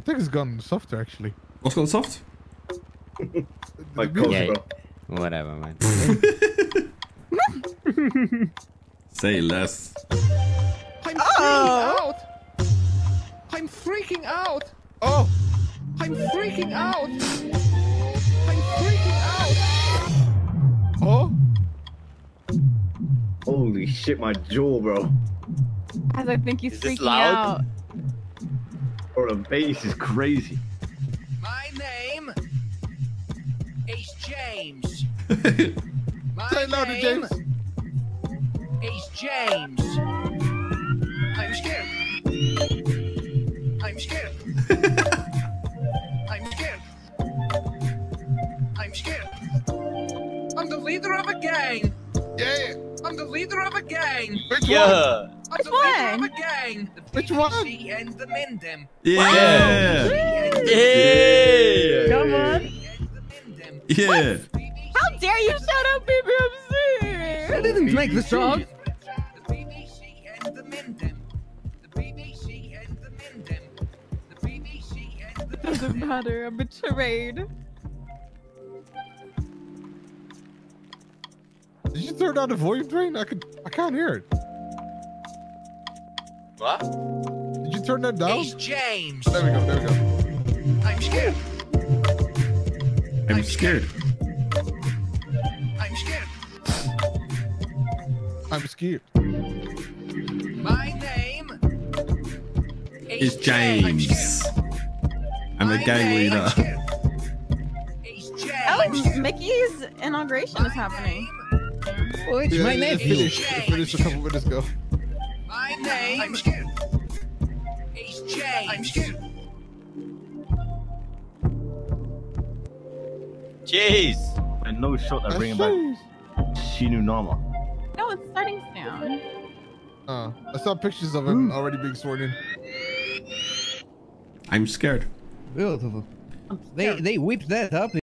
I think it's gone softer actually. What's gone soft? Like The coach. Yeah, whatever, man. Say less. I'm Oh. freaking out. I'm freaking out. Oh, I'm freaking out. I'm freaking out. Oh, Holy shit, my jaw, bro. As I think he's Is this freaking loud? out. Bro, the bass is crazy. My name is James. My say it louder, James. is James. I'm scared. I'm scared. I'm scared. I'm scared. I'm the leader of a gang. yeah. I'm the leader of a gang. Which one? Yeah. I'm Which the leader one? of a gang. The Which one? BBC and the Mendem. Yeah. Yeah. Come on. And the Mendem. Yeah. How dare you shout out BBMC? I didn't make the song. The BBC and the Mendem. The BBC and the Mendem. The BBC and the Doesn't Mendem. matter. I'm betrayed. Did you turn down the volume drain? I could. I can't hear it. What? Did you turn that down? It's James. Oh, there we go. There we go. I'm scared. I'm scared. I'm scared. I'm scared. My name is James. I'm My a gang name- leader. I'm scared. It's Oh, Mickey's inauguration is happening. Which my name finished. is It finished a couple minutes ago. My name. I'm scared. It's James. I'm scared. Jeez. And no shot that That's bringing back jeez. Shinu Nama. No, it's starting soon. Uh, I saw pictures of him already being sworn in. I'm scared. Beautiful. They they whipped that up